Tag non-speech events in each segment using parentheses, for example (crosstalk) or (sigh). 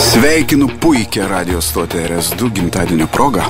Sveikinu puikią radio stotį RS2 gimtadienio progą.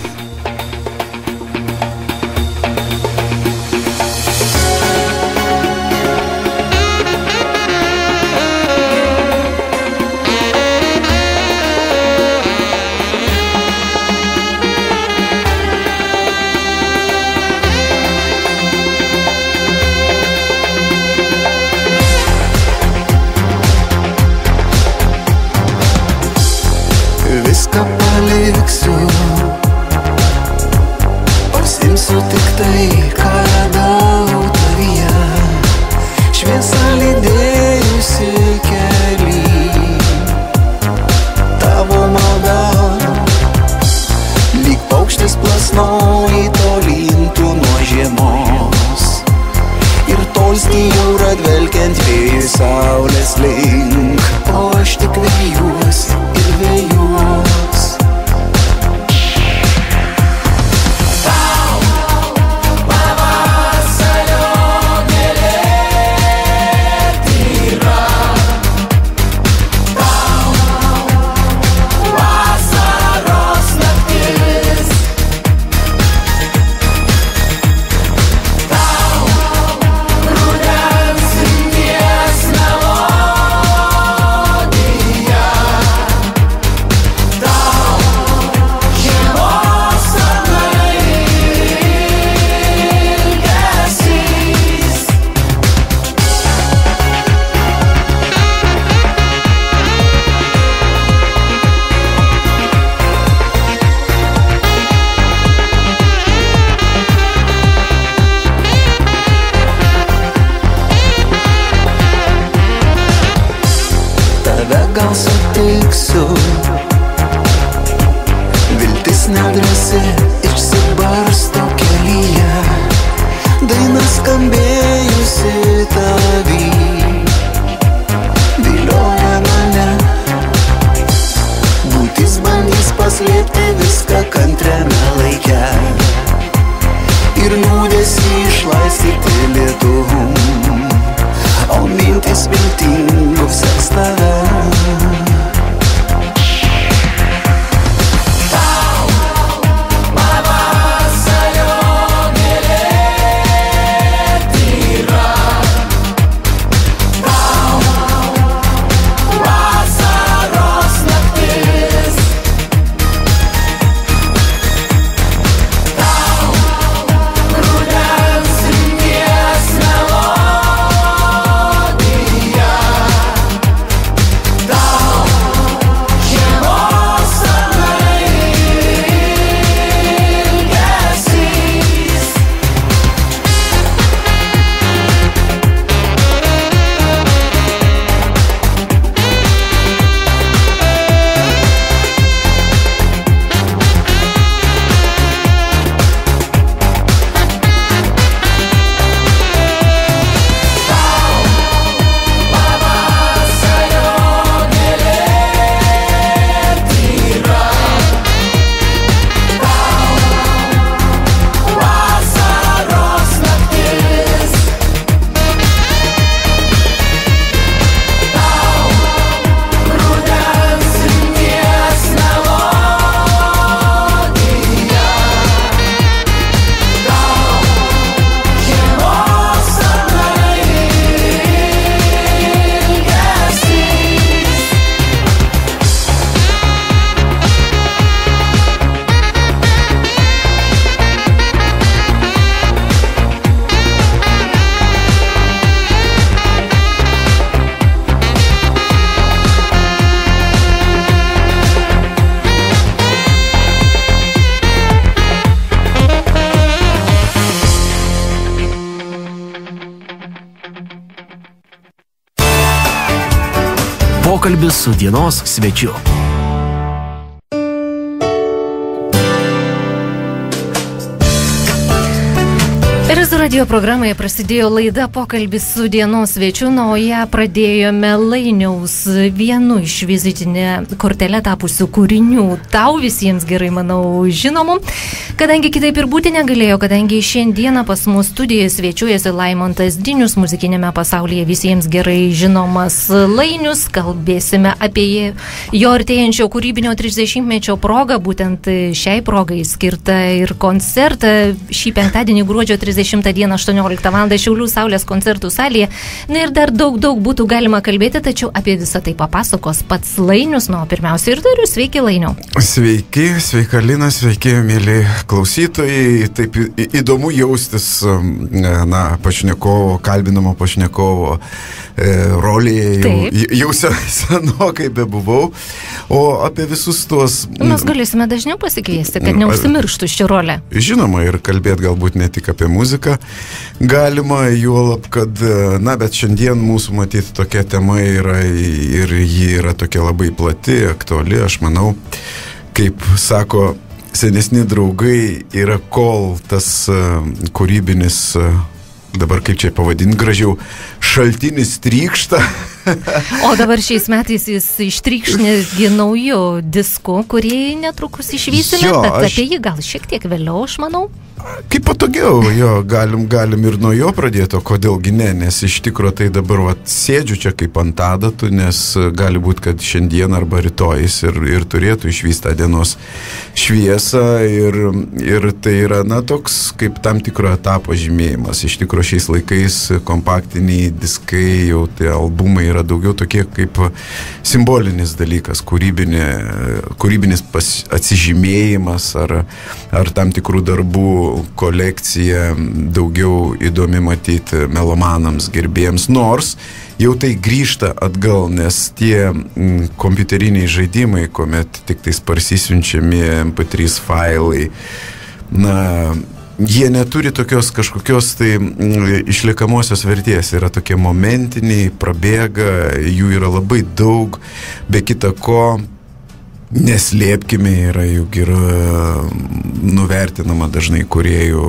Pokalbis su dienos svečiu. Rezo radio programoje prasidėjo laida pokalbis su dienos svečiu, na, o ją pradėjome Lainiaus vienu iš vizitinė kortelė tapusių kūrinių. Tau visiems gerai, manau, žinomų. Kadangi kitaip ir būti negalėjo, kadangi šiandieną pas mus studijoje svečiuojasi Laimontas Dinius, muzikinėme pasaulyje visiems gerai žinomas Lainius, kalbėsime apie jo artėjančio kūrybinio 30-mečio progą, būtent šiai progai skirtą ir koncertą šį penktadienį gruodžio 30 dieną 18 val. Šiaulių Saulės koncertų salėje. Na ir dar daug, daug būtų galima kalbėti, tačiau apie visą tai papasakos pats Lainius, nu, pirmiausia ir turiu, sveiki Lainiu. Sveiki, sveika Lina, sveiki, mėly klausytojai, taip įdomu jaustis, um, na, pašnekovo, kalbinamo pašnekovo e, rolėje, jau, Taip. jau sen- (laughs) senokai bebuvau, o apie visus tuos... Mes galėsime dažniau pasikviesti, kad Mm, neužsimirštų ši rolė. Žinoma, ir kalbėti galbūt ne tik apie muziką galima, juolab, kad, e, na, bet šiandien mūsų matyti tokia tema yra ir ji yra tokia labai plati, aktuali, aš manau, kaip sako senesni draugai, yra kol tas e, kūrybinis, e, dabar kaip čia pavadinti gražiau, šaltinis trykšta. (laughs) O dabar šiais metais jis ištrykš netgi naujų diskų, kurį netrukus išvysime, Jo, bet aš- apie jį gal šiek tiek vėliau, aš manau. Kaip patogiau, jo, galim, galim ir nuo jo pradėti, o kodėlgi ne, nes iš tikrųjų tai dabar vat, sėdžiu čia kaip ant adatų, nes gali būti, kad šiandien arba rytoj jis ir, ir turėtų išvystą dienos šviesą ir, ir tai yra, na, toks kaip tam tikro etapo žymėjimas. Iš tikrųjų šiais laikais kompaktiniai diskai, jau tie albumai yra daugiau tokie kaip simbolinis dalykas, kūrybinė, kūrybinis pas, atsižymėjimas ar, ar tam tikrų darbų kolekcija daugiau įdomi matyti melomanams, gerbėjams, nors jau tai grįžta atgal, nes tie kompiuteriniai žaidimai, kuomet tik tais parsisiunčiami MP3 failai, na, jie neturi tokios kažkokios tai mm, išliekamosios vertės, yra tokie momentiniai, prabėga, jų yra labai daug, be kita ko, neslėpkime, yra juk yra nuvertinama dažnai kuriejų,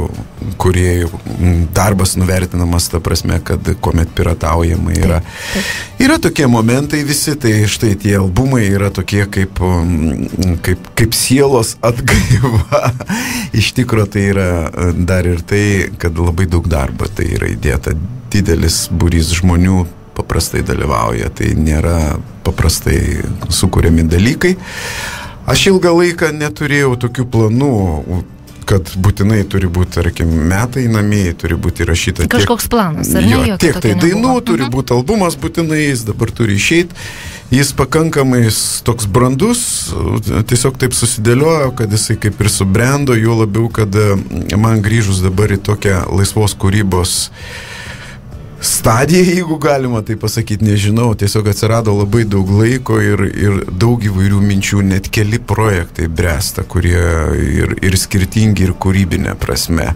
kuriejų mm, darbas nuvertinamas ta prasme, kad kuomet pirataujama yra. Yra tokie momentai visi, tai štai tie albumai yra tokie kaip, mm, kaip, kaip sielos atgaiva. (laughs) Iš tikrųjų tai yra e, dar ir tai, kad labai daug darbo tai yra įdėta. Didelis būrys žmonių paprastai dalyvauja, tai nėra paprastai sukūriami dalykai. Aš ilgą laiką neturėjau tokių planų, kad būtinai turi būti, tarkim, metai namie, turi būti įrašyta. tiek- Kažkoks planas, ar ne? Jo, tiek tai dainų, nebuvo. turi Mhm. būti albumas būtinai, jis dabar turi išeiti. Jis pakankamai toks brandus, tiesiog taip susidėliojo, kad jisai kaip ir subrendo, juo labiau, kad man grįžus dabar į tokią laisvos kūrybos stadiją, jeigu galima tai pasakyti, nežinau, tiesiog atsirado labai daug laiko ir, ir daug įvairių minčių, net keli projektai bręsta, kurie ir, ir skirtingi, ir kūrybinė prasme.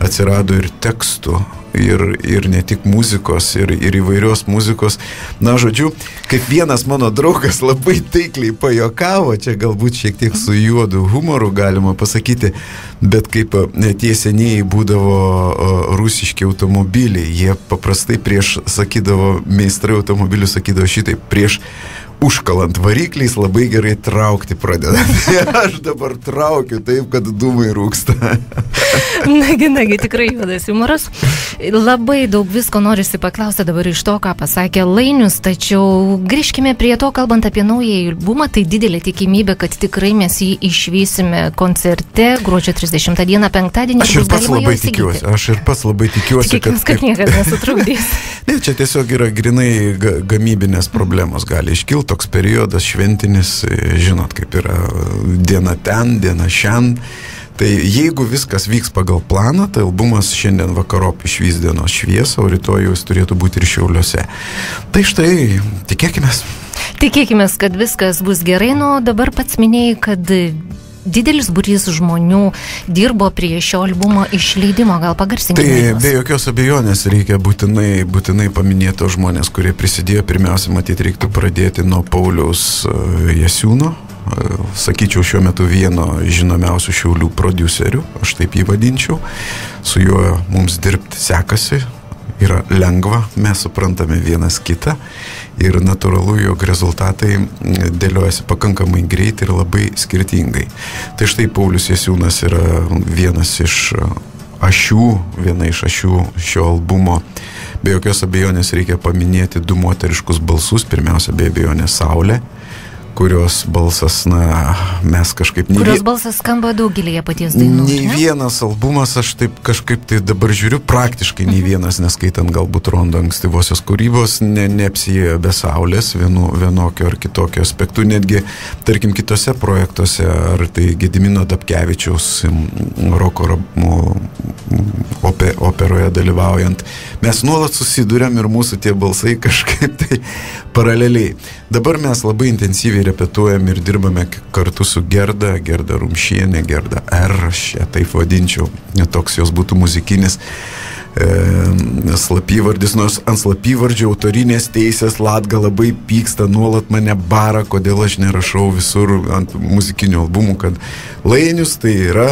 Atsirado ir tekstų, ir, ir ne tik muzikos, ir, ir įvairios muzikos. Na, žodžiu, kaip vienas mano draugas labai taikliai pajokavo, čia galbūt šiek tiek su juodu humoru galima pasakyti, bet kaip e, tie senieji būdavo e, rusiški automobiliai, jie paprastai prieš, sakydavo, meistrai automobilių sakydavo šitai, prieš užkalant varikliais labai gerai traukti pradeda. (laughs) Aš dabar traukiu taip, kad dūmai rūksta. (laughs) Nagi, nagi, tikrai juodas humoras. Labai daug visko norisi paklausti dabar iš to, ką pasakė Lainius, tačiau grįžkime prie to, kalbant apie naują albumą, tai didelė tikimybė, kad tikrai mes jį išvysime koncerte gruodžio 30 dieną, penktadienį. Aš ir pats labai tikiuosi, aš ir pats labai tikiuosi, Tikėkime, kad kaip- niekas nesutrukdys. (laughs) Ne, čia tiesiog yra grinai ga gamybinės problemos gali iškilti, toks periodas šventinis, e, žinot, kaip yra diena ten, diena šiandien. Tai jeigu viskas vyks pagal planą, tai albumas šiandien vakarop išvys dienos šviesą, o rytoj jis turėtų būti ir šiauliuose. Tai štai, tikėkime. Tikėkime, kad viskas bus gerai, nu o dabar pats minėjai, kad didelis būrys žmonių dirbo prie šio albumo išleidimo, gal pagarsinkime. Tai juos? be jokios abejonės reikia būtinai, būtinai paminėti žmonės, kurie prisidėjo. Pirmiausia, matyti, reiktų pradėti nuo Pauliaus e, Jasiūno. e, Sakyčiau, šiuo metu vieno žinomiausių šiaulių producerių, aš taip jį vadinčiau. Su juo mums dirbti sekasi. Yra lengva, mes suprantame vienas kitą ir natūralu, jog rezultatai dėliojasi pakankamai greitai ir labai skirtingai. Tai štai Paulius Jasiūnas yra vienas iš ašių, viena iš ašių šio albumo. Be jokios abejonės reikia paminėti du moteriškus balsus. Pirmiausia, be abejonės Saulė, kurios balsas, na, mes kažkaip... Kurios balsas skamba daugelėje paties dainų. Nei ne? vienas albumas, aš taip kažkaip tai dabar žiūriu, praktiškai nei vienas, neskaitant galbūt rondo ankstyvosios kūrybos, ne, neapsijėjo be saulės vienu, vienokio ar kitokio aspektu, netgi, tarkim, kitose projektuose, ar tai Gedimino Dapkevičiaus roko operoje dalyvaujant, mes nuolat susidurėm ir mūsų tie balsai kažkaip tai paraleliai. Dabar mes labai intensyviai repetuojam ir dirbame kartu su Gerda, Gerda Rumšienė, Gerda R, aš ją taip vadinčiau, toks jos būtų muzikinis e, slapyvardis, nors ant slapyvardžio autorinės teisės Latga labai pyksta, nuolat mane bara, kodėl aš nerašau visur ant muzikinių albumų, kad Lainius tai yra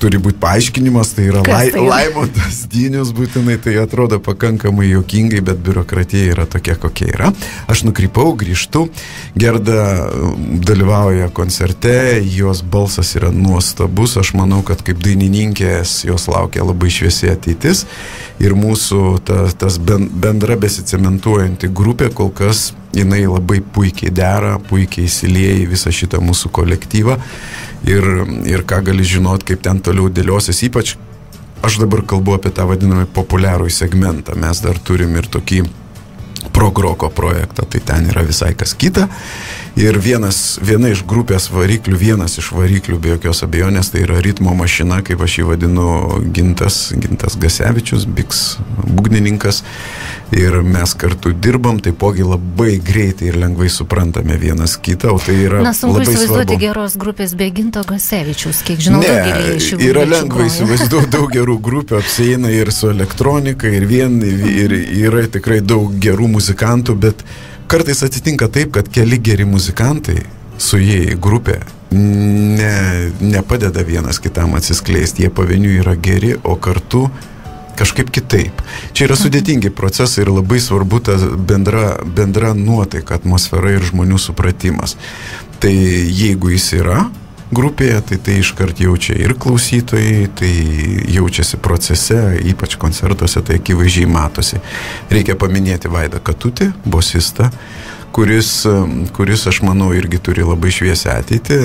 turi būti paaiškinimas, tai yra lai, tai yra? Laimontas Dinius būtinai, tai atrodo pakankamai jokingai, bet biurokratija yra tokia, kokia yra. Aš nukrypau, grįžtu, Gerda m, dalyvauja koncerte, jos balsas yra nuostabus, aš manau, kad kaip dainininkės jos laukia labai šviesi ateitis ir mūsų ta, tas ben, bendra besicementuojanti grupė kol kas jinai labai puikiai dera, puikiai įsilieja į visą šitą mūsų kolektyvą ir, ir ką gali žinot, kaip ten toliau dėliosis, ypač aš dabar kalbu apie tą vadinamą populiarų segmentą, mes dar turim ir tokį progroko projektą, tai ten yra visai kas kita. Ir vienas, viena iš grupės variklių, vienas iš variklių be jokios abejonės, tai yra ritmo mašina, kaip aš jį vadinu, Gintas, Gintas Gasevičius, Biks būgnininkas. Ir mes kartu dirbam, taipogi labai greitai ir lengvai suprantame vienas kitą, o tai yra Na, sunku įsivaizduoti svarbu. geros grupės be Ginto Gasevičiaus, kiek žinau, Ne, yra lengva įsivaizduoti daug gerų grupių, apsieina ir su elektronika, ir vien, ir yra tikrai daug gerų muzikantų, bet kartais atsitinka taip, kad keli geri muzikantai suėję į grupę ne, nepadeda vienas kitam atsiskleisti, jie pavieniui yra geri, o kartu kažkaip kitaip. Čia yra sudėtingi procesai ir labai svarbu ta bendra, bendra nuotaika, atmosfera ir žmonių supratimas. Tai jeigu jis yra grupėje, tai tai iškart jaučia ir klausytojai, tai jaučiasi procese, ypač koncertuose, tai akivaizdžiai matosi. Reikia paminėti Vaidą Katutį, bosistą, kuris, kuris, aš manau, irgi turi labai šviesę ateitį,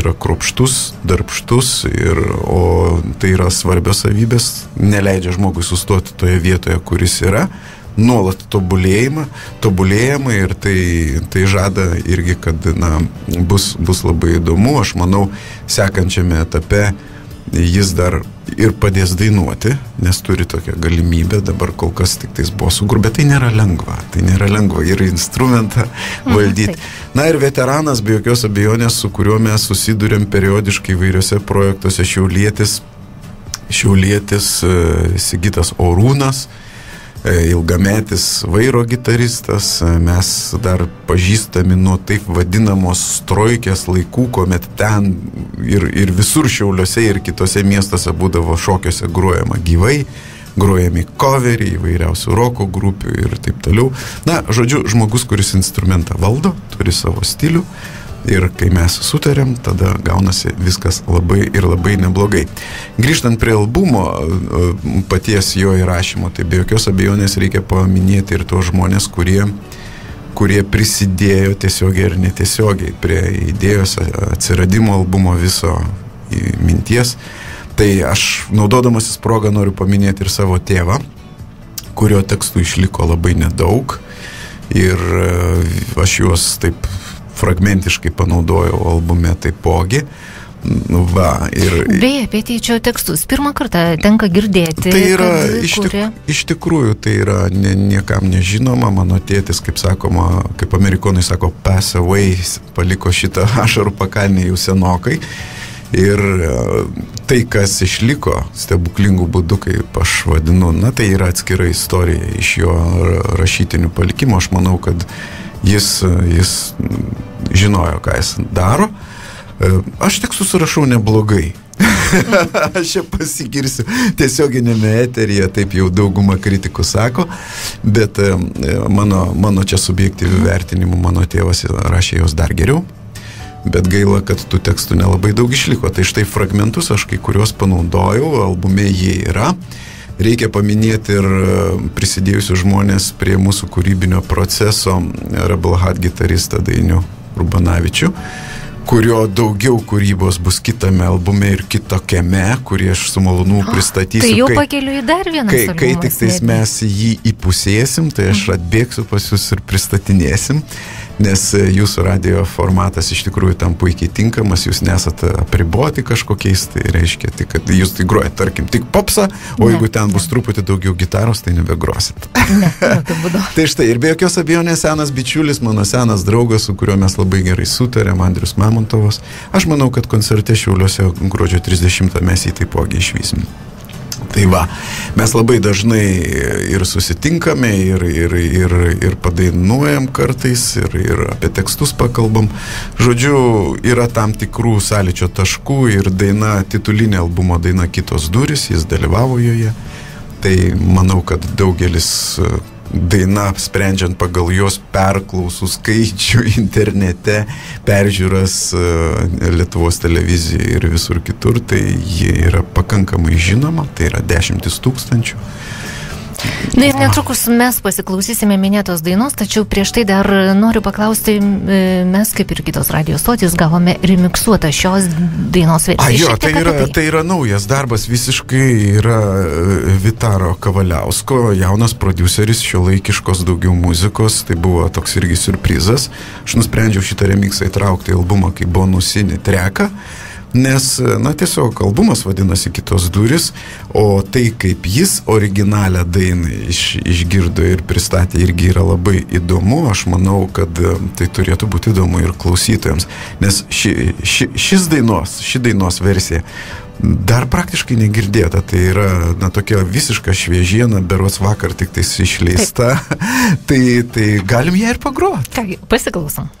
yra kruopštus, darbštus, ir, o tai yra svarbios savybės, neleidžia žmogui sustoti toje vietoje, kuris yra, nuolat tobulėjimą, tobulėjimą ir tai, tai žada irgi, kad na, bus, bus labai įdomu, aš manau, sekančiame etape jis dar ir padės dainuoti, nes turi tokią galimybę, dabar kol kas tik tais buvo sugur, bet tai nėra lengva, tai nėra lengva ir instrumentą valdyti. taip. Na ir veteranas, be jokios abejonės, su kuriuo mes susidurėm periodiškai įvairiose projektuose, šiaulietis, šiaulietis e, Sigitas Orūnas, e, ilgametis vairo gitaristas, e, mes dar pažįstami nuo taip vadinamos strojkės laikų, kuomet ten ir, ir visur šiauliuose ir kitose miestuose būdavo šokiuose grojama gyvai, grojami coveriai įvairiausių roko grupių ir taip toliau. Na, žodžiu, žmogus, kuris instrumentą valdo, turi savo stilių. Ir kai mes sutarėm, tada gaunasi viskas labai ir labai neblogai. Grįžtant prie albumo e, paties jo įrašymo, tai be jokios abejonės reikia paminėti ir tos žmonės, kurie, kurie prisidėjo tiesiogiai ir netiesiogiai prie idėjos atsiradimo albumo viso minties. Tai aš naudodamasis progą noriu paminėti ir savo tėvą, kurio tekstų išliko labai nedaug ir e, aš juos taip fragmentiškai panaudojau albume taipogi. Nu, Va, ir, Beje, apie tėčio tekstus pirmą kartą tenka girdėti. Tai yra iš, tik, iš tikrųjų, tai yra ne, niekam nežinoma. Mano tėtis, kaip sakoma, kaip amerikonai sako, pass away, paliko šitą (laughs) ašarų pakalnį jau senokai. Ir e, tai, kas išliko stebuklingų būdų, kaip aš vadinu, na tai yra atskira istorija iš jo ra- rašytinių palikimo. Aš manau, kad jis, jis žinojo, ką jis daro. E, Aš tekstus rašau neblogai. (laughs) Aš čia pasigirsiu tiesioginėme eteryje, taip jau dauguma kritikų sako, bet e, mano, mano čia subjektyvių vertinimų mano tėvas rašė jos dar geriau. Bet gaila, kad tų tekstų nelabai daug išliko. Tai štai fragmentus aš kai kuriuos panaudojau, albume jie yra. Reikia paminėti ir e, prisidėjusius žmonės prie mūsų kūrybinio proceso, Rebelhat gitaristą Dainių Rubanavičių kurio daugiau kūrybos bus kitame albume ir kitokiame, kurį aš su malonu (gasps) pristatysiu. Tai jau kai, pakeliu į dar vieną. Kai, kai tik tais mes jį įpusėsim, tai aš mhm. atbėgsiu pas jūs ir pristatinėsim nes e, jūsų radio formatas iš tikrųjų tam puikiai tinkamas, jūs nesate apriboti kažkokiais, tai reiškia, tai, kad jūs tai grojate, tarkim, tik popsą, o ne, jeigu ten ne. bus truputį daugiau gitaros, tai nebegrosit. Ne, (laughs) tai štai, ir be jokios abejonės senas bičiulis, mano senas draugas, su kuriuo mes labai gerai sutarėm, Andrius Mamontovas, aš manau, kad koncerte Šiauliuose gruodžio 30 mes jį taipogi išvysim. Tai va, mes labai dažnai ir susitinkame, ir, ir, ir, ir padainuojam kartais, ir, ir apie tekstus pakalbam. Žodžiu, yra tam tikrų sąlyčio taškų ir daina, titulinė albumo daina Kitos duris, jis dalyvavo joje. Tai manau, kad daugelis daina, sprendžiant pagal jos perklausų skaičių (laughs) internete, peržiūras e, Lietuvos televizijoje ir visur kitur, tai ji yra pakankamai žinoma, tai yra dešimtis tūkstančių. Na ir netrukus mes pasiklausysime minėtos dainos, tačiau prieš tai dar noriu paklausti, e, mes kaip ir kitos radijos stotys gavome remiksuotą šios dainos versiją. Jo, tai yra, tai. tai yra naujas darbas, visiškai yra e, Vitaro Kavaliausko, jaunas produceris šio laikiškos daugiau muzikos, tai buvo toks irgi surprizas. Aš nusprendžiau šitą remixą įtraukti į albumą kaip bonusinį treką. Nes, na, tiesiog albumas vadinasi Kitos duris, o tai, kaip jis originalią dainą iš, išgirdo ir pristatė, irgi yra labai įdomu. Aš manau, kad e, tai turėtų būti įdomu ir klausytojams. Nes ši, ši, šis dainos, ši dainos versija dar praktiškai negirdėta. Tai yra, na, tokia visiška šviežiena, beros vakar tik tais išleista. (laughs) tai, tai galim ją ir pagroti. Kągi, pasiklausom.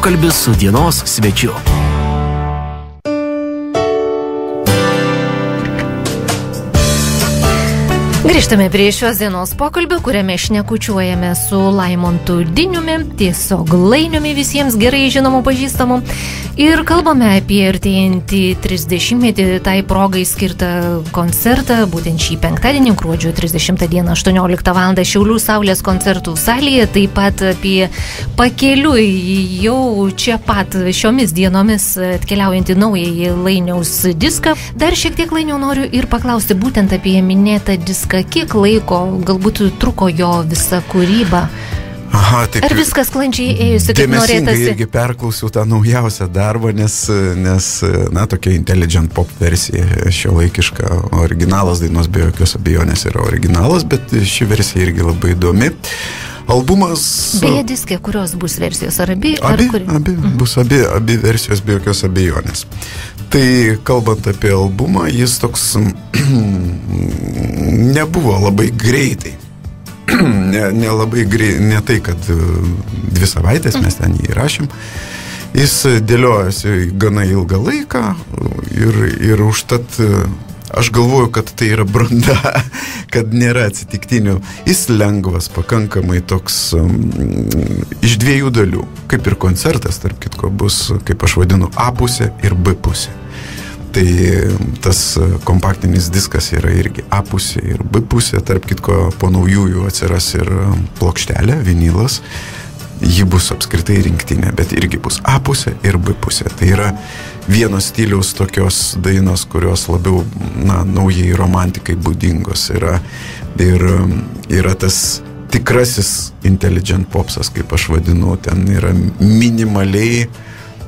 Pokalbis su dienos svečiu. Grįžtame prie šios dienos pokalbio, kuriame šnekučiuojame su Laimontu Diniumi, tiesiog lainiumi visiems gerai žinomu pažįstamu. Ir kalbame apie artėjantį 30-metį tai progai skirtą koncertą, būtent šį penktadienį, gruodžio 30 dieną 18 val. Šiaulių Saulės koncertų salėje, taip pat apie pakeliui jau čia pat šiomis dienomis atkeliaujantį naująjį Lainiaus diską. Dar šiek tiek Lainiau noriu ir paklausti būtent apie minėtą diską, kiek laiko galbūt truko jo visa kūryba. Aha, taip. Ar viskas sklandžiai ėjusi, kaip norėtasi? irgi perklausiau tą naujausią darbą, nes, nes, na, tokia intelligent pop versija, šio laikiška, originalas dainos be jokios abejonės yra originalas, bet ši versija irgi labai įdomi. Albumas... Beje, diskė, kurios bus versijos, ar abi, ar Abi, kuri? abi, bus abi, abi versijos be jokios abejonės. Tai kalbant apie albumą, jis toks (clears throat) nebuvo labai greitai. (clears throat) ne, ne greitai, ne tai, kad e, dvi savaitės mes ten jį įrašėm. Jis dėliojasi gana ilgą laiką ir, ir užtat e, aš galvoju, kad tai yra branda, (laughs) kad nėra atsitiktinių. Jis lengvas, pakankamai toks um, iš dviejų dalių. Kaip ir koncertas, tarp kitko, bus, kaip aš vadinu, A pusė ir B pusė. Tai tas kompaktinis diskas yra irgi A pusė ir B pusė, tarp kitko po naujųjų atsiras ir plokštelė, vinilas, ji bus apskritai rinktinė, bet irgi bus A pusė ir B pusė. Tai yra vienos stiliaus tokios dainos, kurios labiau, na, naujai romantikai būdingos yra. Ir yra tas tikrasis intelligent popsas, kaip aš vadinu, ten yra minimaliai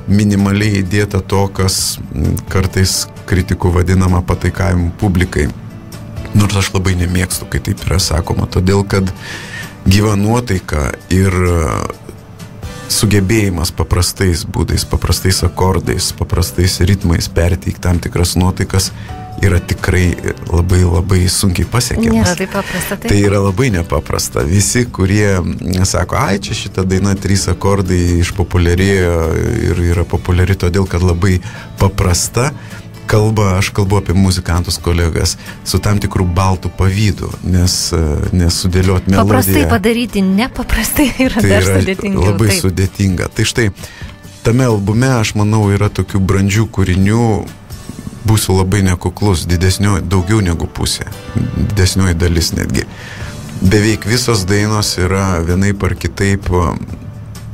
minimaliai įdėta to, kas mm, kartais kritikų vadinama pataikavimu publikai. Nors aš labai nemėgstu, kai taip yra sakoma, todėl kad gyva nuotaika ir e, sugebėjimas paprastais būdais, paprastais akordais, paprastais ritmais perteikti tam tikras nuotaikas yra tikrai labai labai sunkiai pasiekiamas. Nėra taip paprasta. Taip. Tai yra labai nepaprasta. Visi, kurie sako, ai, čia šita daina trys akordai išpopuliarėjo ir yra populiari todėl, kad labai paprasta, kalba, aš kalbu apie muzikantus kolegas, su tam tikrų baltų pavydu, nes, nes sudėlioti melodiją. Paprastai padaryti nepaprastai (laughs) yra tai dar yra sudėtingiau. labai taip. sudėtinga. Tai štai, tame albume, aš manau, yra tokių brandžių kūrinių, būsiu labai nekuklus, didesnio, daugiau negu pusė, didesnioji dalis netgi. Beveik visos dainos yra vienaip ar kitaip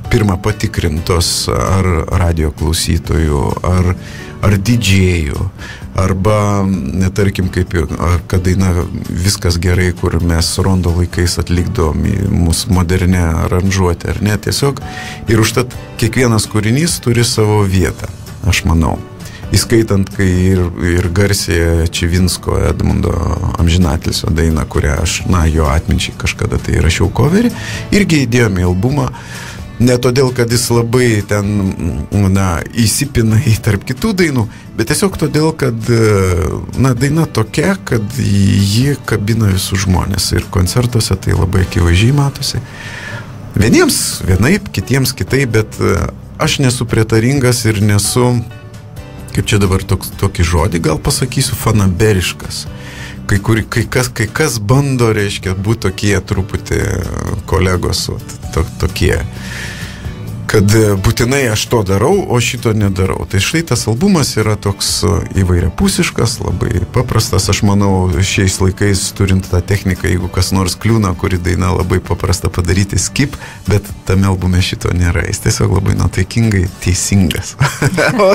pirmą patikrintos ar radio klausytojų, ar, ar didžėjų, arba, netarkim, kaip, kad daina viskas gerai, kur mes rondo laikais atlikdom į mūsų modernę aranžuotę, ar ne, tiesiog. Ir užtat kiekvienas kūrinys turi savo vietą, aš manau. Įskaitant, kai ir, ir garsėje Čivinsko Edmundo amžinatilsio dainą, kurią aš, na, jo atminčiai kažkada tai rašiau coverį, irgi įdėjome į albumą. Ne todėl, kad jis labai ten, na, įsipina į tarp kitų dainų, bet tiesiog todėl, kad, na, daina tokia, kad ji kabina visus žmonės ir koncertuose tai labai akivaizdžiai matosi. Vieniems vienaip, kitiems kitaip, bet aš nesu prietaringas ir nesu kaip čia dabar toks, tokį žodį gal pasakysiu, fanaberiškas. Kai, kur, kai, kas, kai kas bando, reiškia, būti tokie truputį kolegos, to, tokie, kad būtinai aš to darau, o šito nedarau. Tai štai tas albumas yra toks įvairiapusiškas, labai paprastas, aš manau, šiais laikais turint tą techniką, jeigu kas nors kliūna, kuri daina labai paprasta padaryti skip, bet tame albume šito nėra, jis tiesiog labai nuotaikingai teisingas. (laughs) o,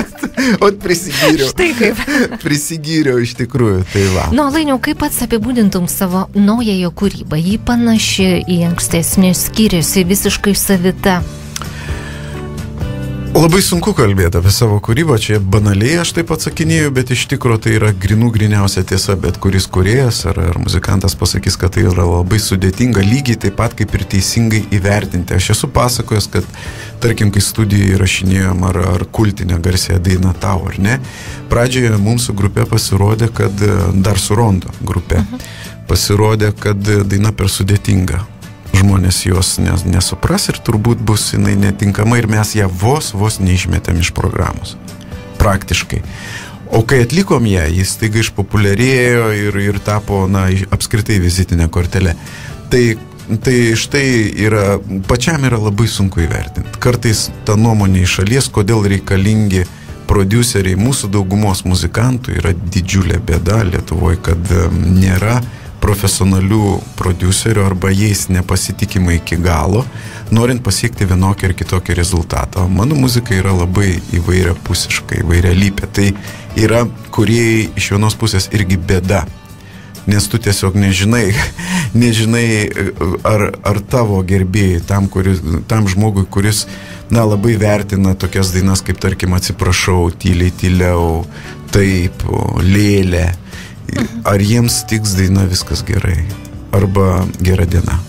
o prisigyriau. Štai kaip. (laughs) prisigyriau iš tikrųjų, tai va. Nu, Lainiau, kaip pats apibūdintum savo naująją kūrybą? Ji panaši į ankstesnį, skiriasi visiškai savita. Labai sunku kalbėti apie savo kūrybą, čia banaliai aš taip atsakinėjau, bet iš tikrųjų tai yra grinų griniausia tiesa, bet kuris kuriejas ar, ar muzikantas pasakys, kad tai yra labai sudėtinga, lygiai taip pat kaip ir teisingai įvertinti. Aš esu pasakojęs, kad tarkim, kai studijoje įrašinėjom ar, ar kultinę garsėją dainą tau, ar ne, pradžioje mums su grupė pasirodė, kad dar su Rondo grupė, pasirodė, kad daina per sudėtinga žmonės jos nes, nesupras ir turbūt bus jinai netinkama ir mes ją vos, vos neišmetėm iš programos. Praktiškai. O kai atlikom ją, jis taiga išpopuliarėjo ir, ir tapo, na, apskritai vizitinė kortelė. Tai, tai štai yra, pačiam yra labai sunku įvertinti. Kartais ta nuomonė iš šalies, kodėl reikalingi produceriai, mūsų daugumos muzikantų yra didžiulė bėda Lietuvoje, kad nėra profesionalių producerių arba jais nepasitikima iki galo, norint pasiekti vienokį ir kitokį rezultatą. Mano muzika yra labai įvairia pusiška, įvairia lypė. Tai yra, kurie iš vienos pusės irgi bėda. Nes tu tiesiog nežinai, (laughs) nežinai ar, ar tavo gerbėjai tam, kuris, tam žmogui, kuris, na, labai vertina tokias dainas kaip, tarkim, atsiprašau, tyliai, tyliau, taip, lėlė, ar jiems tiks daina viskas gerai, arba gera diena.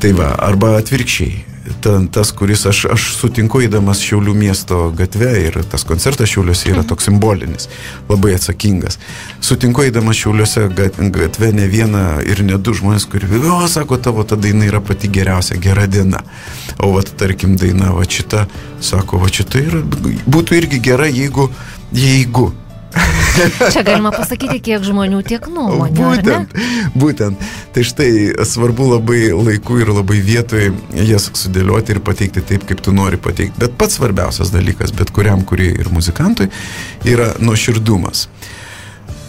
Tai va, arba atvirkščiai. Ta, tas, kuris aš, aš sutinku įdamas Šiaulių miesto gatve ir tas koncertas Šiauliuose yra toks simbolinis, labai atsakingas. Sutinku įdamas Šiauliuose gatve ne vieną ir ne du žmonės, kurie, o, sako, tavo ta daina yra pati geriausia, gera diena. O, va, tarkim, daina, va, šita, sako, va, šita yra, būtų irgi gera, jeigu, jeigu (laughs) Čia galima pasakyti, kiek žmonių, tiek nuomonių. Būtent, būtent. Tai štai svarbu labai laiku ir labai vietoj jas sudėlioti ir pateikti taip, kaip tu nori pateikti. Bet pats svarbiausias dalykas, bet kuriam kurie ir muzikantui, yra nuoširdumas.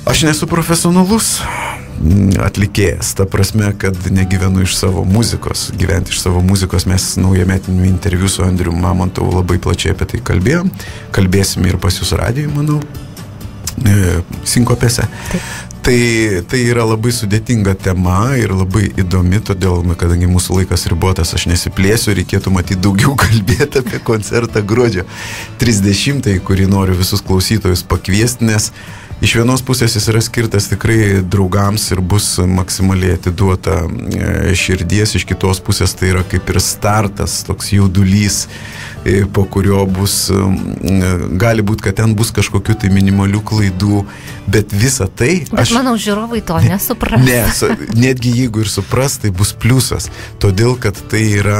Aš nesu profesionalus atlikėjas, ta prasme, kad negyvenu iš savo muzikos. Gyventi iš savo muzikos mes naujametiniu interviu su Andriu Mamontovu labai plačiai apie tai kalbėjom. Kalbėsime ir pas jūs radijui, manau. E, sinkopėse. Taip. Tai, tai yra labai sudėtinga tema ir labai įdomi, todėl, kadangi mūsų laikas ribotas, aš nesiplėsiu, reikėtų matyti daugiau (laughs) kalbėti apie koncertą gruodžio 30, kurį noriu visus klausytojus pakviesti, nes iš vienos pusės jis yra skirtas tikrai draugams ir bus maksimaliai atiduota e, širdies, iš kitos pusės tai yra kaip ir startas, toks jaudulys E, po kurio bus, gali būti, kad ten bus kažkokių tai minimalių klaidų, bet visa tai... Bet aš manau, žiūrovai to nesupras. Ne, netgi jeigu ir supras, tai bus pliusas, todėl kad tai yra,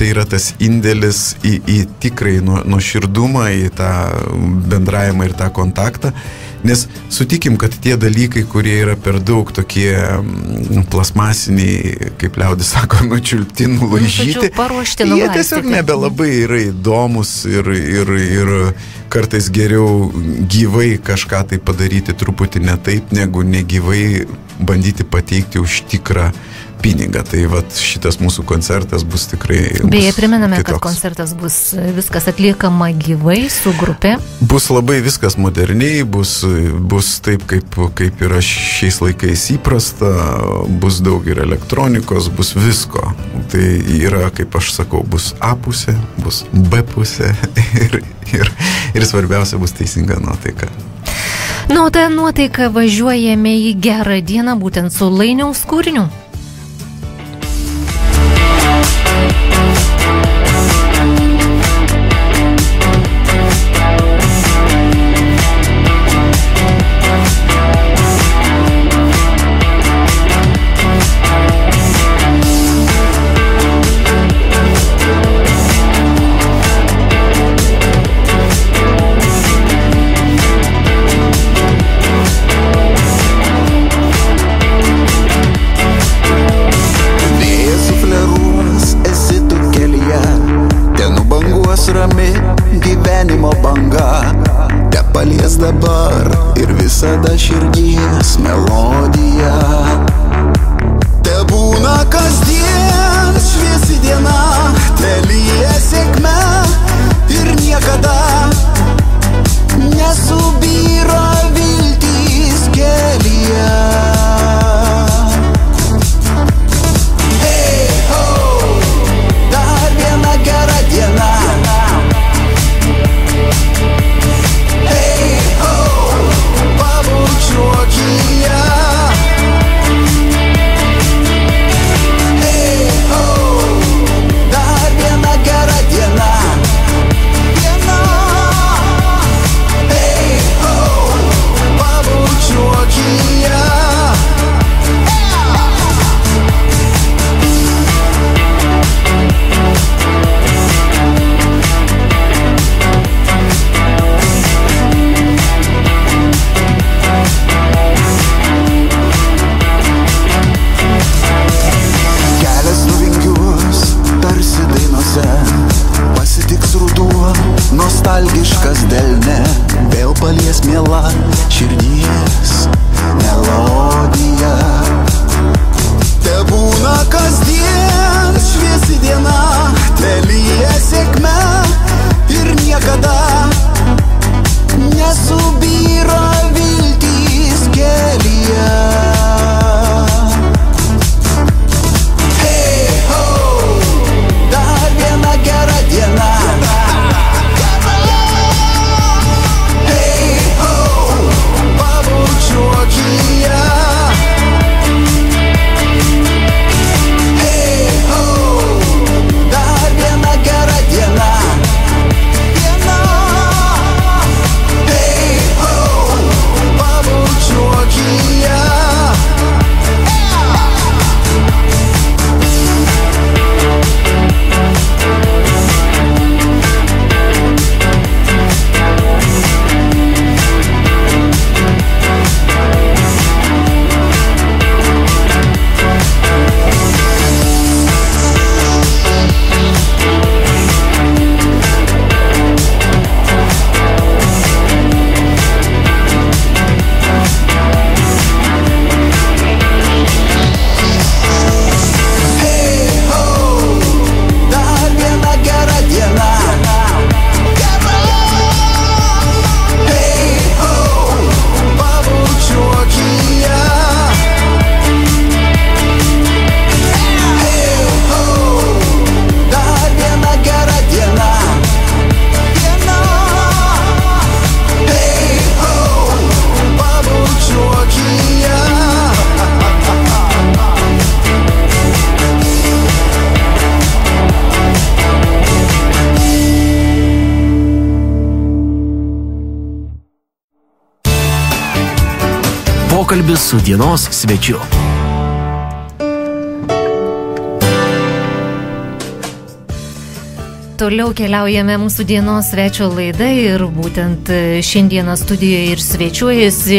tai yra tas indėlis į, į tikrai nuoširdumą, į tą bendravimą ir tą kontaktą. Nes sutikim, kad tie dalykai, kurie yra per daug tokie mm, plasmasiniai, kaip liaudis sako, (laughs) nučiulpti, nulaižyti, paruošti, jie tiesiog nebelabai yra įdomus ir, ir, ir kartais geriau gyvai kažką tai padaryti truputį ne taip, negu negyvai bandyti pateikti už tikrą pinigą. Tai vat, šitas mūsų koncertas bus tikrai. Beje, priminame, kitoks. kad koncertas bus viskas atliekama gyvai su grupė. Bus labai viskas moderniai, bus, bus taip, kaip, kaip yra šiais laikais įprasta, bus daug ir elektronikos, bus visko. Tai yra, kaip aš sakau, bus A pusė, bus B pusė (laughs) ir, ir, ir svarbiausia bus teisinga nuotaika. Na, o tą nuotaiką važiuojame į gerą dieną būtent su Lainiaus kūriniu. me Pokalbis su dienos svečiu. Toliau keliaujame mūsų dienos svečio laida ir būtent e, šiandieną studijoje ir svečiuojasi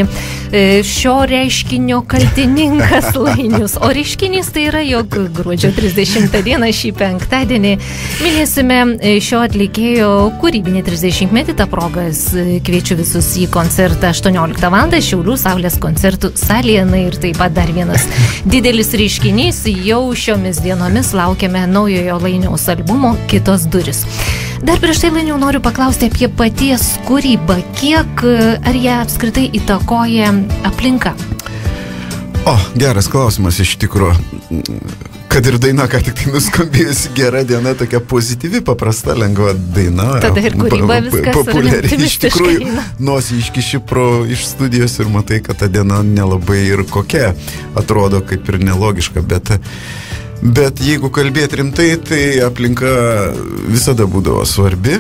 šio reiškinio kaltininkas (laughs) Lainius. O reiškinys tai yra, jog gruodžio 30 dieną šį penktadienį minėsime e, šio atlikėjo kūrybinį 30-metį. Ta progas kviečiu visus į koncertą 18 val. Šiaulių Saulės koncertų salėje. Na ir taip pat dar vienas didelis reiškinys. Jau šiomis dienomis laukiame naujojo Lainiaus albumo Kitos duris. Dar prieš tai lainiau noriu paklausti apie paties kūrybą. Kiek ar ją apskritai įtakoja aplinka? O, geras klausimas iš tikrųjų. Kad ir daina, ką tik tai nuskambėjusi, gera diena, tokia pozityvi, paprasta, lengva daina. Tada ir kūryba viskas populiari. Iš tikrųjų, nosį iškiši pro iš studijos ir matai, kad ta diena nelabai ir kokia. Atrodo kaip ir nelogiška, bet, bet jeigu kalbėti rimtai, tai aplinka visada būdavo svarbi.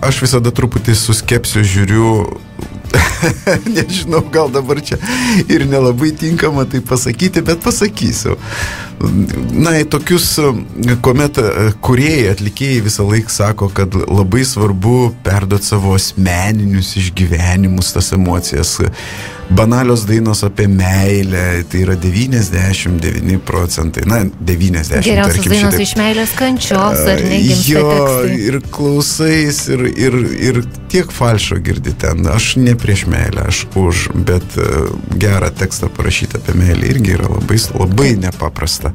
Aš visada truputį suskepsiu žiūriu (laughs) Nežinau, gal dabar čia ir nelabai tinkama tai pasakyti, bet pasakysiu. Na, į tokius, kuomet e, kuriejai, atlikėjai visą laiką sako, kad labai svarbu perduoti savo asmeninius išgyvenimus, tas emocijas. Banalios dainos apie meilę, tai yra 99 procentai, na, 90. Geriausios tarkim, dainos šitaip. iš meilės kančios ar negimsta Jo, tekstai. ir klausais, ir, ir, ir tiek falšo girdi ten. Aš ne prieš meilę, aš už, bet e, gerą tekstą parašyti apie meilę irgi yra labai, labai nepaprasta.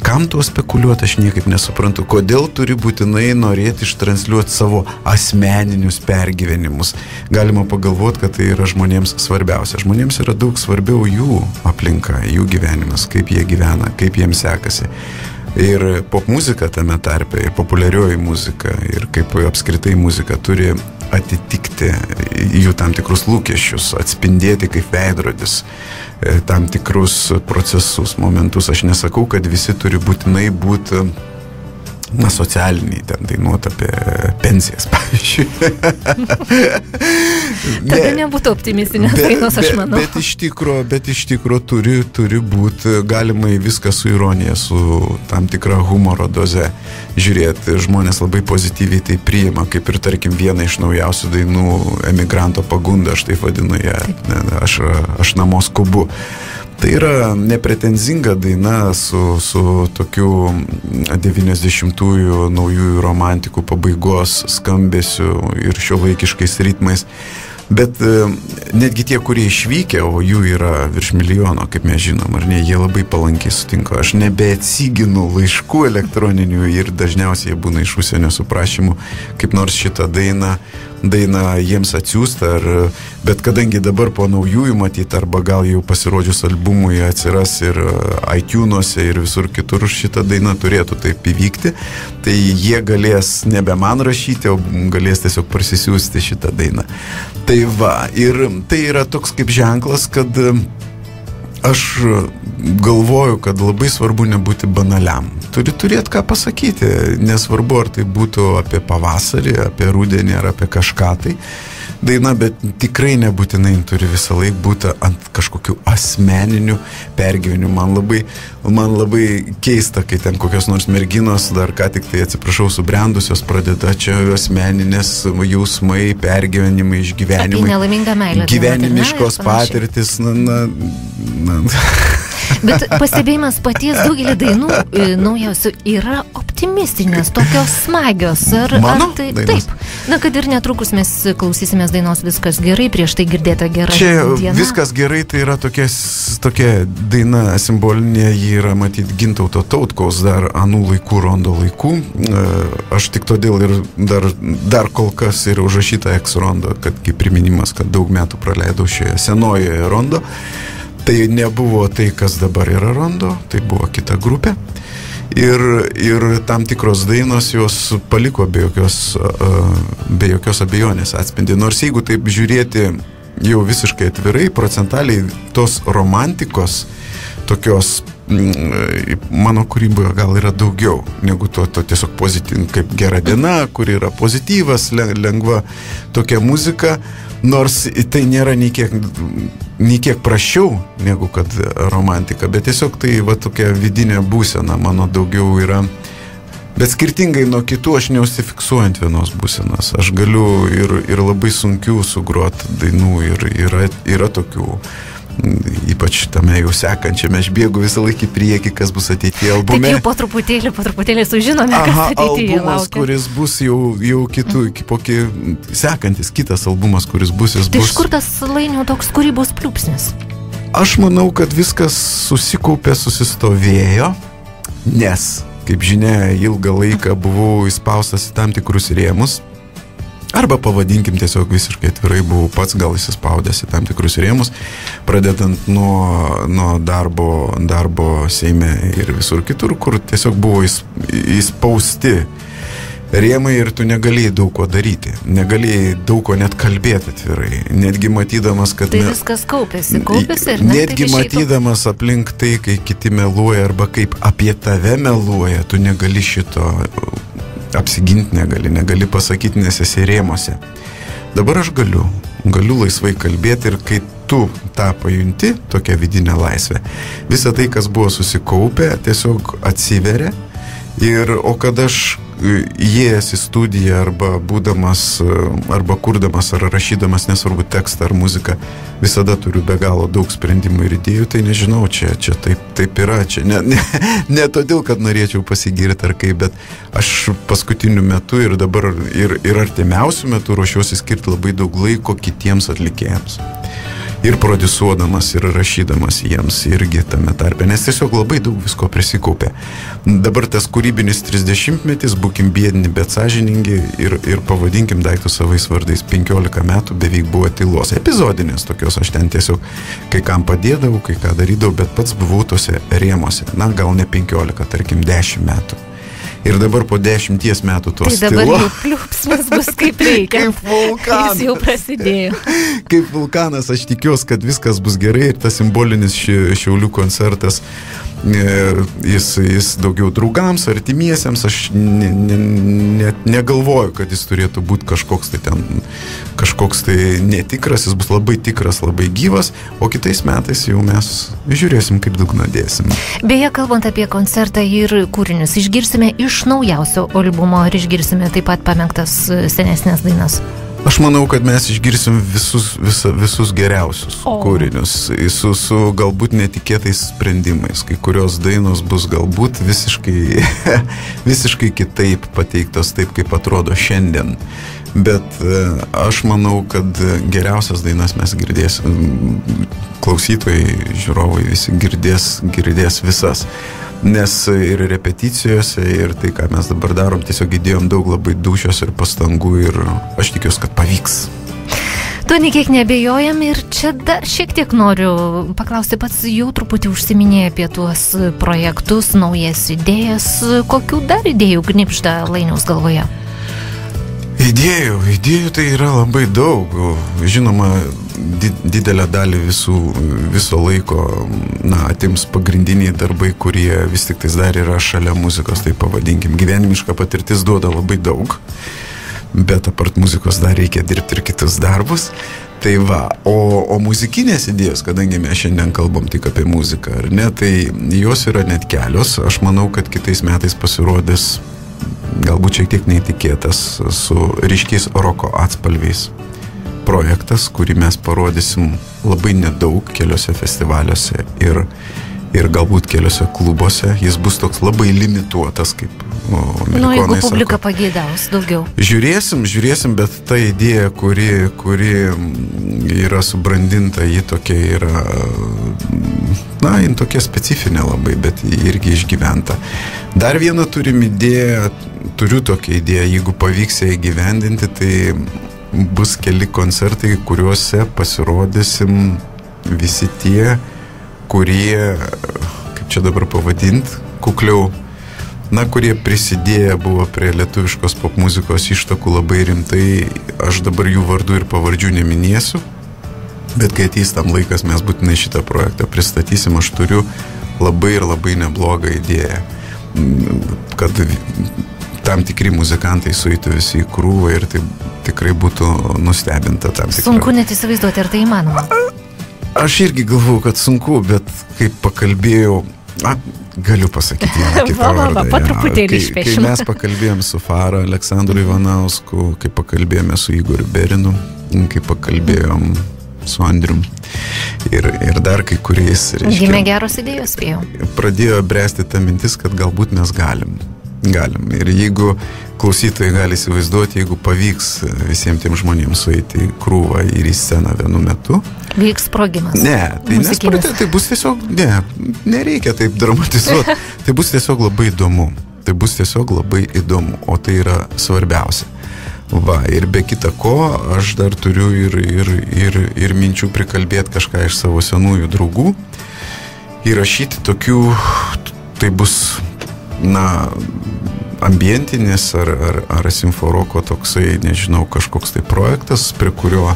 Kam tuo spekuliuoti, aš niekaip nesuprantu. Kodėl turi būtinai norėti ištransliuoti savo asmeninius pergyvenimus. Galima pagalvoti, kad tai yra žmonėms svarbiausia. Žmonėms yra daug svarbiau jų aplinka, jų gyvenimas, kaip jie gyvena, kaip jiems sekasi. Ir pop muzika tame tarpe, ir populiarioji muzika, ir kaip apskritai muzika turi atitikti jų tam tikrus lūkesčius, atspindėti kaip veidrodis e, tam tikrus procesus, momentus. Aš nesakau, kad visi turi būtinai būti na, socialiniai, ten dainuot apie pensijas, (laughs) pavyzdžiui. Tada nebūtų optimistinės dainos, aš manau. Bet iš tikro, bet iš tikro turi, turi būti galima į viską su ironija, su tam tikra humoro doze žiūrėti. Žmonės labai pozityviai tai priima, kaip ir tarkim viena iš naujausių dainų emigranto pagunda, aš taip vadinu ją, ne, aš, aš namo skubu. Tai yra nepretenzinga daina su, su tokiu 90-ųjų naujųjų romantikų pabaigos skambesiu ir šio vaikiškais ritmais. Bet e, netgi tie, kurie išvykę, o jų yra virš milijono, kaip mes žinom, ar ne, jie labai palankiai sutinka. Aš nebeatsiginu laiškų elektroninių ir dažniausiai jie būna iš užsienio su prašymu, kaip nors šitą dainą, dainą jiems atsiųsti. Ar, bet kadangi dabar po naujųjų matyti, arba gal jau pasirodžius albumui atsiras ir e, iTune'uose ir visur kitur šitą dainą turėtų taip įvykti, tai jie galės nebe man rašyti, o galės tiesiog parsisiųsti šitą dainą. Tai va, ir tai yra toks kaip ženklas, kad aš galvoju, kad labai svarbu nebūti banaliam. Turi turėti ką pasakyti, nesvarbu, ar tai būtų apie pavasarį, apie rudenį ar apie kažką tai daina, bet tikrai nebūtinai turi visą laiką būti ant kažkokių asmeninių pergyvenimų. Man labai, man labai keista, kai ten kokios nors merginos, dar ką tik tai atsiprašau, subrendusios pradeda čia asmeninės jausmai, pergyvenimai, Apie išgyvenimai. nelaimingą meilę. Gyvenimiškos ir panašiai. patirtis, na, na, na. Bet pastebėjimas paties daugelį dainų e, naujausių yra optimistinės, tokios smagios. Ar, Mano ar tai, dainos? taip. Na, kad ir netrukus mes klausysimės dainos Viskas gerai, prieš tai girdėta gera Čia diena. viskas gerai, tai yra tokia, tokia daina simbolinė, ji yra matyti gintauto tautkaus dar anų laikų, rondo laikų. E, Aš tik todėl ir dar, dar kol kas ir užrašyta ex rondo, kad kaip priminimas, kad daug metų praleidau šioje senojoje rondo. Tai nebuvo tai, kas dabar yra rondo, tai buvo kita grupė. Ir, ir tam tikros dainos jos paliko be jokios, be jokios abejonės atspindį. Nors jeigu taip žiūrėti jau visiškai atvirai, procentaliai tos romantikos, tokios mm, mano kūryboje gal yra daugiau negu to, to tiesiog pozityv, kaip gera diena, kur yra pozityvas, le- lengva tokia muzika, nors tai nėra nei kiek, nei kiek prašiau negu kad romantika, bet tiesiog tai va tokia vidinė būsena mano daugiau yra. Bet skirtingai nuo kitų aš neusifiksuoju ant vienos būsenos. Aš galiu ir, ir labai sunkių sugroti dainų ir yra, yra tokių. mm, Ypač tame jau sekančiame, aš bėgu visą laiką į priekį, kas bus ateityje Taip albume. jau po truputėlį, po truputėlį sužinome, kas Aha, ateityje albumas, laukia. kuris bus jau, jau kitų, iki po ki, sekantis, kitas albumas, kuris bus, jis Tai bus. iš kur tas lainių toks kūrybos pliūpsnis? Aš manau, kad viskas susikaupė, susistovėjo, nes, kaip žinia, ilgą laiką buvau įspaustas į tam tikrus rėmus. Arba pavadinkim tiesiog visiškai atvirai, buvau pats gal įsispaudęs į tam tikrus rėmus, pradedant nuo, nuo darbo, darbo Seime ir visur kitur, kur tiesiog buvo įs- įspausti rėmai ir tu negalėjai daug ko daryti, negalėjai daug ko net kalbėti atvirai, netgi matydamas, kad... Tai me- viskas kaupėsi, kaupėsi ir ne, Netgi išeitų. matydamas aplink tai, kai kiti meluoja arba kaip apie tave meluoja, tu negali šito apsiginti, negali, negali pasakyti, nes esi rėmose. Dabar aš galiu, galiu laisvai kalbėti ir kai tu tą pajunti, tokią vidinę laisvę, visa tai, kas buvo susikaupę, tiesiog atsiveria. Ir, o kad aš e, įėjęs į studiją arba būdamas, e, arba kurdamas ar rašydamas, nesvarbu tekstą ar muziką, visada turiu be galo daug sprendimų ir idėjų, tai nežinau, čia, čia taip, taip yra, čia ne, ne, (laughs) ne todėl, kad norėčiau pasigirti ar kaip, bet aš paskutiniu metu ir dabar ir, ir artimiausių metų ruošiuosi skirti labai daug laiko kitiems atlikėjams ir produsuodamas, ir rašydamas jiems irgi tame tarpe, nes tiesiog labai daug visko prisikaupė. Dabar tas kūrybinis 30-metis, būkim bėdini, bet sąžiningi ir, ir pavadinkim daiktus savais vardais. 15 metų beveik buvo tylos. Epizodinės tokios, aš ten tiesiog kai kam padėdavau, kai ką darydavau, bet pats buvau tose rėmose. Na, gal ne 15, tarkim 10 metų. Ir dabar po dešimties metų Tai tos dabar jau (laughs) pliūpsnis bus kaip reikia. Kaip vulkanas. Jis jau prasidėjo. (laughs) kaip vulkanas, aš tikiuosi, kad viskas bus gerai ir tas simbolinis ši, šiaulių koncertas, jis, jis daugiau draugams, artimiesiems, aš ne, ne, ne, negalvoju, kad jis turėtų būti kažkoks tai ten, kažkoks tai netikras, jis bus labai tikras, labai gyvas, o kitais metais jau mes žiūrėsim, kaip dugną dėsim. Beje, kalbant apie koncertą ir kūrinius, išgirsime iš naujausio albumo ar išgirsime taip pat pamėgtas e, senesnės dainas. Aš manau, kad mes išgirsim visus, visa, visus geriausius O. kūrinius su, su galbūt netikėtais sprendimais. Kai kurios dainos bus galbūt visiškai, (laughs) visiškai kitaip pateiktos, taip kaip atrodo šiandien. Bet e, aš manau, kad geriausias dainas mes girdėsim. Klausytojai, žiūrovai visi girdės, girdės visas. Nes ir repeticijose, ir tai, ką mes dabar darom, tiesiog įdėjom daug labai dušios ir pastangų ir aš tikiuosi, kad pavyks. Tu niekiek nebejojam ir čia dar šiek tiek noriu paklausti, pats jau truputį užsiminėjai apie tuos projektus, naujas idėjas, kokių dar idėjų gnipžda Lainiaus galvoje? Idėjų, idėjų tai yra labai daug. Žinoma, di didelę dalį visų, viso laiko na, atims pagrindiniai darbai, kurie vis tik tais dar yra šalia muzikos, tai pavadinkim. Gyvenimiška patirtis duoda labai daug, bet apart muzikos dar reikia dirbti ir kitus darbus. Tai va, o, o muzikinės idėjos, kadangi mes šiandien kalbam tik apie muziką, ar ne, tai jos yra net kelios. Aš manau, kad kitais metais pasirodys galbūt šiek tiek neįtikėtas su ryškiais roko atspalviais. Projektas, kurį mes parodysim labai nedaug keliose festivaliuose ir, ir galbūt keliose klubuose. Jis bus toks labai limituotas, kaip o, Nu, jeigu publika sako. pageidaus daugiau. Žiūrėsim, žiūrėsim, bet ta idėja, kuri, kuri mm, yra subrandinta, ji tokia yra, mm, na, jin tokia specifinė labai, bet irgi išgyventa. Dar vieną turim idėją, turiu tokią idėją, jeigu pavyks ją įgyvendinti, tai bus keli koncertai, kuriuose pasirodysim visi tie, kurie, kaip čia dabar pavadinti, kukliau na, kurie prisidėję buvo prie lietuviškos popmuzikos ištakų labai rimtai, aš dabar jų vardų ir pavardžių neminėsiu, bet kai ateis tam laikas, mes būtinai šitą projektą pristatysim, aš turiu labai ir labai neblogą idėją, kad tam tikri muzikantai sueitų visi į krūvą ir tai tikrai būtų nustebinta tam tikra. Sunku net įsivaizduoti, ar tai įmanoma. Aš irgi galvau, kad sunku, bet kaip pakalbėjau, a, galiu pasakyti vieną (laughs) kitą Va, va, va, vardą, po jo. truputėlį Kai- išpešim. Kai mes pakalbėjom su Fara, Aleksandru Ivanausku, kai pakalbėjome su Igoriu Berinu, kai pakalbėjom su Andrium ir, ir dar kai kuriais, Gimė geros idėjos, spėjau. pradėjo bręsti ta mintis, kad galbūt mes galim. Galim. Ir jeigu klausytojai gali įsivaizduoti, jeigu pavyks visiems tiem žmonėms sueiti į krūvą ir į sceną vienu metu, Vyks sprogimas. Ne, tai nesupratau, tai bus tiesiog, ne, nereikia taip dramatizuoti. (laughs) tai bus tiesiog labai įdomu. Tai bus tiesiog labai įdomu, o tai yra svarbiausia. Va, ir be kita ko, aš dar turiu ir, ir, ir, ir minčių prikalbėti kažką iš savo senųjų draugų. Įrašyti tokių, tai bus, na, ambientinis ar, ar, ar simforoko toksai, nežinau, kažkoks tai projektas, prie kurio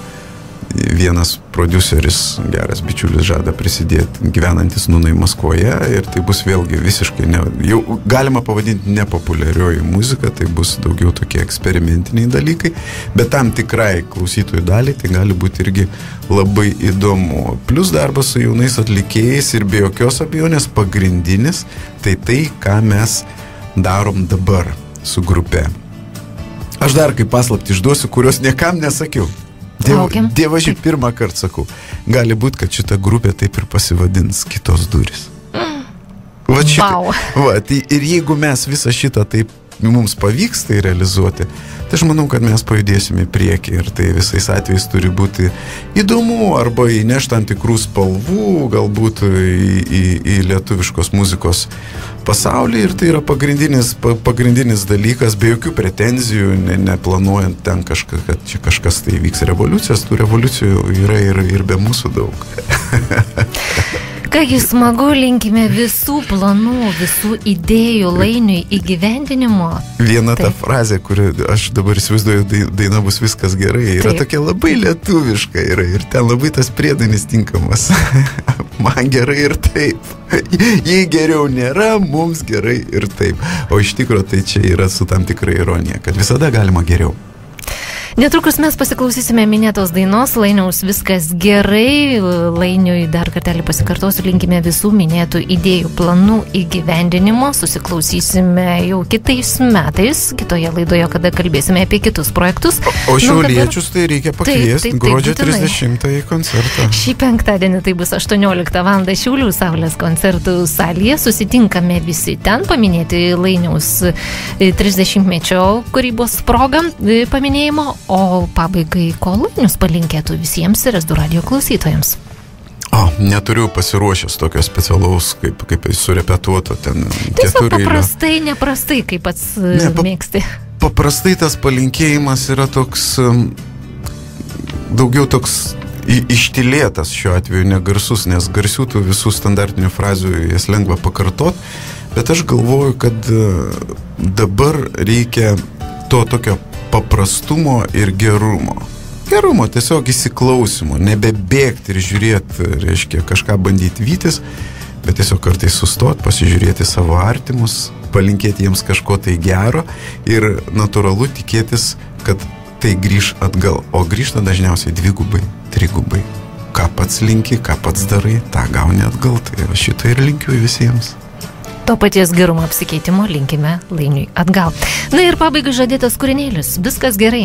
vienas produceris, geras bičiulis, žada prisidėti gyvenantis nunai Maskvoje ir tai bus vėlgi visiškai, ne, jau galima pavadinti nepopuliarioji muzika, tai bus daugiau tokie eksperimentiniai dalykai, bet tam tikrai klausytojų daliai tai gali būti irgi labai įdomu. Plus darbas su jaunais atlikėjais ir be jokios abejonės pagrindinis, tai tai, ką mes darom dabar su grupe. Aš dar kaip paslapti išduosiu, kurios niekam nesakiau. Laukiam. Dievaži, pirmą kartą sakau, gali būti, kad šita grupė taip ir pasivadins kitos duris. (gasps) Va, šitą, Vau. va, tai ir jeigu mes visą šitą taip mums pavyks tai realizuoti, tai aš manau, kad mes pajudėsime į priekį ir tai visais atvejais turi būti įdomu arba įneš tam tikrų spalvų, galbūt į, į, į lietuviškos muzikos pasaulį ir tai yra pagrindinis, pa, pagrindinis dalykas, be jokių pretenzijų, ne, neplanuojant ten kažką, kad čia kažkas tai vyks revoliucijos, tų revoliucijų yra ir, ir be mūsų daug. (laughs) Kągi smagu, linkime visų planų, visų idėjų lainiui įgyvendinimo. Viena ta Taip. frazė, kuri aš dabar įsivaizduoju, dai- daina bus viskas gerai, yra Taip. tokia labai lietuviška yra, ir ten labai tas priedainis tinkamas. (laughs) Man gerai ir taip. (laughs) Jei geriau nėra, mums gerai ir taip. O iš tikrųjų tai čia yra su tam tikra ironija, kad visada galima geriau. Netrukus mes pasiklausysime minėtos dainos, Lainiaus viskas gerai, Lainiui dar kartelį pasikartosiu, linkime visų minėtų idėjų, planų įgyvendinimo, susiklausysime jau kitais metais, kitoje laidoje, kada kalbėsime apie kitus projektus. O Nu, šiauliečius tai reikia pakviesti taip, taip, gruodžio būtinai. 30-ąjį koncertą. Šį penktadienį tai bus 18 val. Šiaulių Saulės koncertų salėje. Susitinkame visi ten paminėti Lainiaus e, 30-mečio kūrybos progą e, paminėjimo, o pabaigai ko Lainius palinkėtų visiems Resdu radio klausytojams. O, neturiu pasiruošęs tokio specialaus, kaip, kaip surepetuoto ten Tiesiog paprastai, neprastai, kaip pats Ne, ne, pap- mėgsti. Paprastai tas palinkėjimas yra toks, daugiau toks ištilėtas šiuo atveju, negarsus, nes garsių tų visų standartinių frazių jas lengva pakartot, bet aš galvoju, kad e, dabar reikia to tokio paprastumo ir gerumo. Gerumo, tiesiog įsiklausimo, nebebėgti ir žiūrėti, reiškia, kažką bandyti vytis, bet tiesiog kartais sustot, pasižiūrėti savo artimus, palinkėti jiems kažko tai gero ir natūralu tikėtis, kad tai grįž atgal, o grįžta dažniausiai dvigubai, trigubai. Ką pats linki, ką pats darai, tą gauni atgal, tai šitą ir linkiu visiems. To paties gerumo apsikeitimo linkime Lainiui atgal. Na ir pabaigai žadėtas kūrinėlis. Viskas gerai.